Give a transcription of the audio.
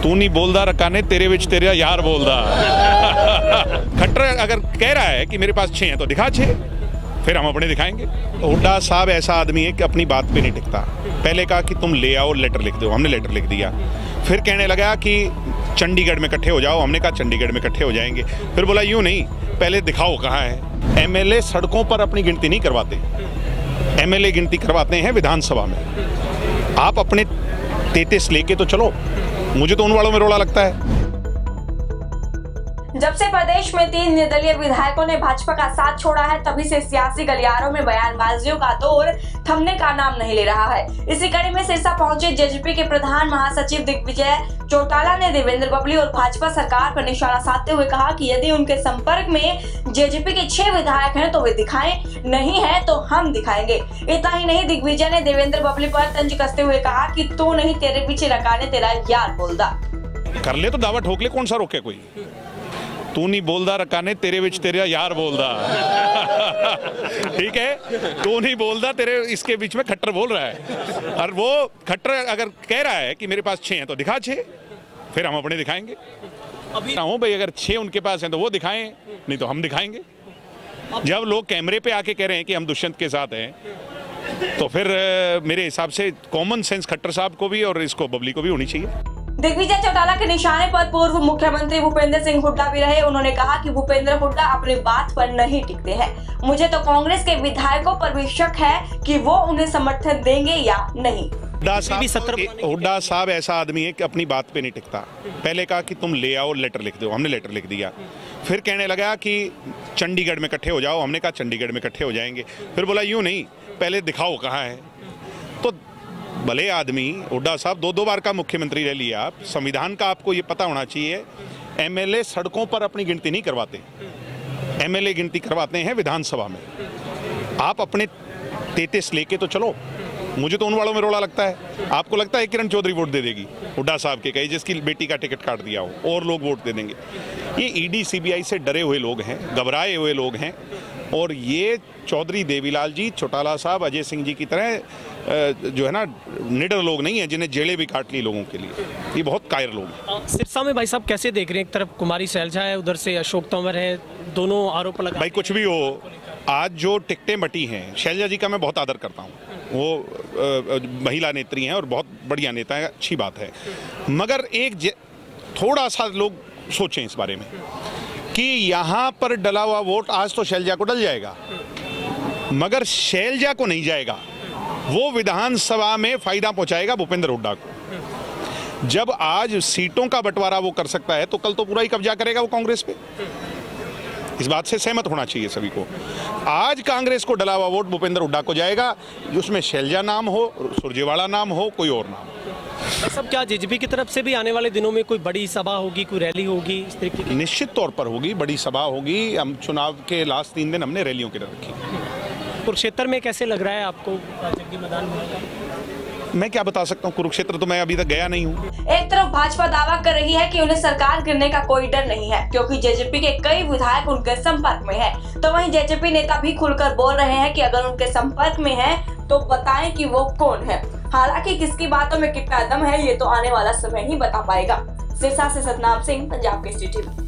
ਤੂੰ ਨਹੀਂ ਬੋਲਦਾ ਰਕਾਨੇ ਤੇਰੇ ਵਿੱਚ ਤੇਰਾ ਯਾਰ ਬੋਲਦਾ खट्टर अगर कह रहा है कि मेरे पास छह हैं तो दिखा छह फिर हम अपने दिखाएंगे हुड्डा साहब ऐसा आदमी है कि अपनी बात पे नहीं टिकता पहले कहा कि तुम ले आओ लेटर लिख दो हमने लेटर लिख दिया फिर कहने लगा कि चंडीगढ़ में इकट्ठे हो जाओ हमने कहा चंडीगढ़ में इकट्ठे हो जाएंगे फिर बोला यूं नहीं पहले दिखाओ कहाँ है एमएलए सड़कों पर अपनी गिनती नहीं करवाते एमएलए गिनती करवाते हैं विधानसभा में आप अपने तेतीस लेके तो चलो मुझे तो उन वालों में रोड़ा लगता है। जब से प्रदेश में तीन निर्दलीय विधायकों ने भाजपा का साथ छोड़ा है, तभी से सियासी गलियारों में बयानबाजियों का दौर थमने का नाम नहीं ले रहा है। इसी कड़ी में सिरसा पहुँचे जेजेपी के प्रधान महासचिव दिग्विजय चौटाला ने देवेंद्र बबली और भाजपा सरकार पर निशाना साधते हुए कहा कि यदि उनके संपर्क में जेजेपी के छह विधायक हैं तो वे दिखाएँ, नहीं है तो हम दिखाएँगे। इतना ही नहीं, दिग्विजय ने देवेंद्र बबली पर तंज कसते हुए कहा कि तू नहीं, तेरे पीछे रकाने, तेरा यार बोलदा। कर ले तो दावा ठोक ले, कौन सा रोके कोई? तू नहीं बोलदा रकाने तेरे विच तेरा यार बोलदा। ठीक है? तू नहीं बोलदा तेरे इसके बीच में खट्टर बोल रहा है। और वो खट्टर अगर कह रहा है कि मेरे पास छह हैं तो दिखा छह फिर हम अपने दिखाएँगे। अभी हूँ भाई अगर छह उनके पास हैं तो वो दिखाएँ नहीं तो हम दिखाएँगे। जब लोग कैमरे पे आके कह रहे हैं कि हम दुष्यंत के साथ हैं तो फिर मेरे हिसाब से कॉमन सेंस खट्टर साहब को भी और इसको बबली को भी होनी चाहिए। दिग्विजय चौटाला के निशाने पर पूर्व मुख्यमंत्री भूपेंद्र सिंह हुड्डा भी रहे। उन्होंने कहा कि भूपेंद्र हुड्डा अपनी बात पर नहीं टिकते हैं। मुझे तो कांग्रेस के विधायकों पर भी शक है कि वो उन्हें समर्थन देंगे या नहीं। हुड्डा साहब ऐसा आदमी है कि अपनी बात पे नहीं टिकता। पहले कहा कि तुम ले आओ लेटर लिख दो। हमने लेटर लिख दिया। फिर कहने लगा कि चंडीगढ़ में इकट्ठे हो जाओ। हमने कहा चंडीगढ़ में इकट्ठे हो जाएँगे। फिर बोला यूँ नहीं पहले दिखाओ कहाँ है? तो भले आदमी हुड्डा साहब, दो दो बार का मुख्यमंत्री रह लिया आप। संविधान का आपको ये पता होना चाहिए, एमएलए सड़कों पर अपनी गिनती नहीं करवाते। एमएलए गिनती करवाते हैं विधानसभा में। आप अपने तेतीस लेके तो चलो। मुझे तो उन वालों में रोड़ा लगता है। आपको लगता है किरण चौधरी वोट दे देगी हुड्डा साहब के कहीं, जिसकी बेटी का टिकट काट दिया हो, और लोग वोट दे देंगे। ये ईडी, सीबीआई से डरे हुए लोग हैं, घबराए हुए लोग हैं। और ये चौधरी देवीलाल जी चौटाला साहब अजय सिंह जी की तरह जो है ना निडर लोग नहीं है जिन्हें जेलें भी काट ली लोगों के लिए। ये बहुत कायर लोग हैं। सिरसा में भाई साहब कैसे देख रहे हैं? एक तरफ़ कुमारी शैलजा है उधर से अशोक तंवर है दोनों आरोप लगा भाई कुछ भी हो आज जो टिकटें बटी हैं शैलजा जी का मैं बहुत आदर करता हूँ। वो महिला नेत्री हैं और बहुत बढ़िया नेता है अच्छी बात है। मगर एक थोड़ा सा लोग सोचें इस बारे में। कि यहाँ पर डला हुआ वोट आज तो शैलजा को डल जाएगा। मगर शैलजा को नहीं जाएगा। वो विधानसभा में फ़ायदा पहुंचाएगा भूपेंद्र हुड्डा को। जब आज सीटों का बंटवारा वो कर सकता है तो कल तो पूरा ही कब्जा करेगा वो कांग्रेस पे। इस बात से सहमत होना चाहिए सभी को। आज कांग्रेस को डला हुआ वोट भूपेंद्र हुड्डा को जाएगा। उसमें शैलजा नाम हो सुरजेवाड़ा नाम हो, कोई और नाम हो। साहब क्या जेजेपी की तरफ़ से भी आने वाले दिनों में कोई बड़ी सभा होगी कोई रैली होगी इस तरीके की? निश्चित तौर पर होगी बड़ी सभा होगी। हम चुनाव के लास्ट तीन दिन हमने रैलियों की रखी। कुरुक्षेत्र में कैसे लग रहा है आपको? मैदान में? मैं क्या बता सकता हूँ? कुरुक्षेत्र तो मैं अभी तक गया नहीं हूँ। एक तरफ़ भाजपा दावा कर रही है कि उन्हें सरकार गिरने का कोई डर नहीं है, क्योंकि जेजेपी के कई विधायक उनके संपर्क में है। तो वहीं जेजेपी नेता भी खुलकर बोल रहे हैं कि अगर उनके संपर्क में है तो बताएँ कि वो कौन है। हालाँकि किसकी बातों में कितना दम है, ये तो आने वाला समय ही बता पाएगा। सिरसा से सतनाम सिंह, पंजाब के टीवी।